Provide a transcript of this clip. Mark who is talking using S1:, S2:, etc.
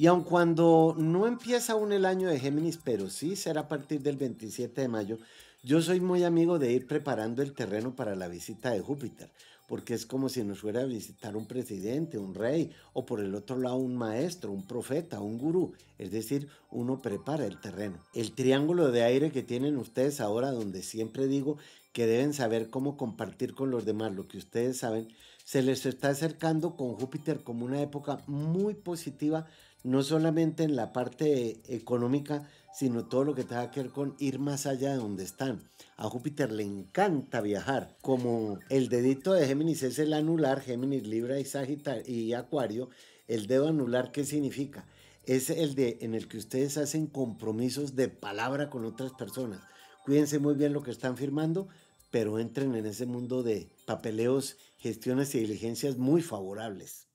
S1: Y aun cuando no empieza aún el año de Géminis, pero sí será a partir del 27 de mayo, yo soy muy amigo de ir preparando el terreno para la visita de Júpiter, porque es como si nos fuera a visitar un presidente, un rey, o por el otro lado un maestro, un profeta, un gurú. Es decir, uno prepara el terreno. El triángulo de aire que tienen ustedes ahora, donde siempre digo que deben saber cómo compartir con los demás lo que ustedes saben, se les está acercando con Júpiter como una época muy positiva no solamente en la parte económica, sino todo lo que tenga que ver con ir más allá de donde están. A Júpiter le encanta viajar, como el dedito de Géminis es el anular, Géminis, Libra y Sagitario y Acuario, el dedo anular, ¿qué significa? Es el de en el que ustedes hacen compromisos de palabra con otras personas. Cuídense muy bien lo que están firmando, pero entren en ese mundo de papeleos, gestiones y diligencias muy favorables.